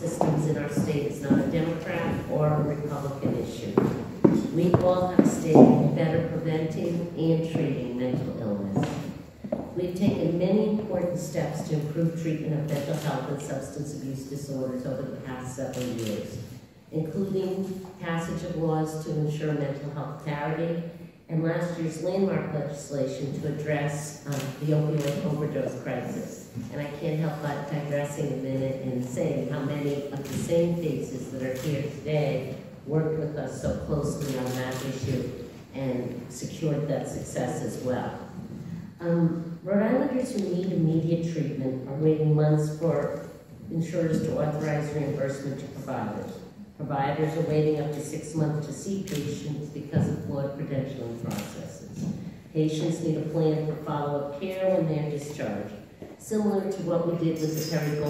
systems in our state is not a Democrat or a Republican issue. We all have a stake in better preventing and treating mental illness. We've taken many important steps to improve treatment of mental health and substance abuse disorders over the past several years, including passage of laws to ensure mental health parity and last year's landmark legislation to address um, the opioid overdose crisis. And I can't help but digressing a minute and saying how many of the same faces that are here today worked with us so closely on that issue and secured that success as well. Um, Rhode Islanders who need immediate treatment are waiting months for insurers to authorize reimbursement to providers. Providers are waiting up to six months to see patients Patients need a plan for follow-up care when they're discharged, similar to what we did with the Gold